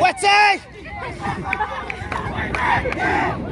Wetty! Yeah.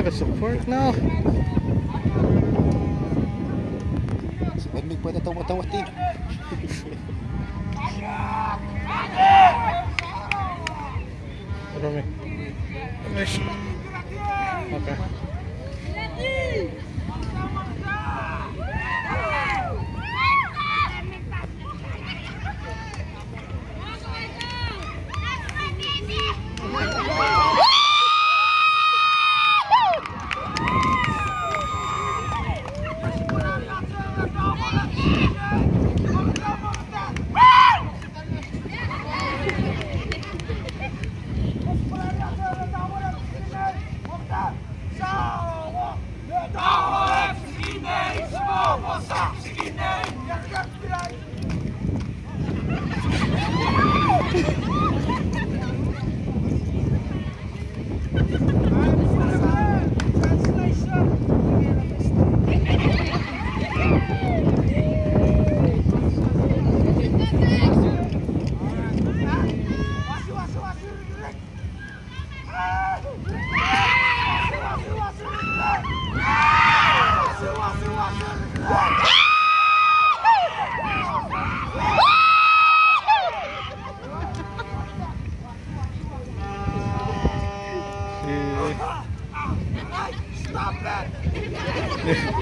Am I support now? Edmig pwede tawa-tawa Steve. What? Okay. Stop that!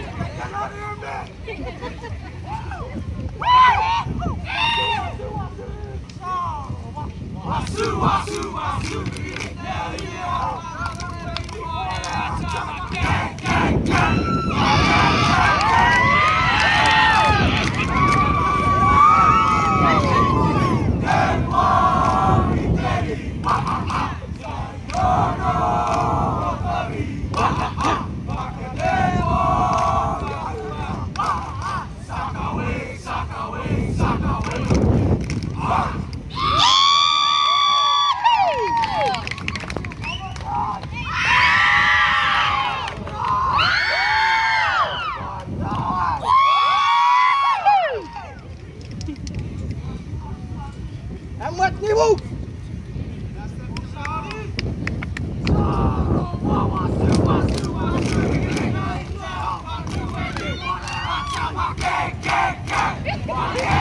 Gang, gang, gang!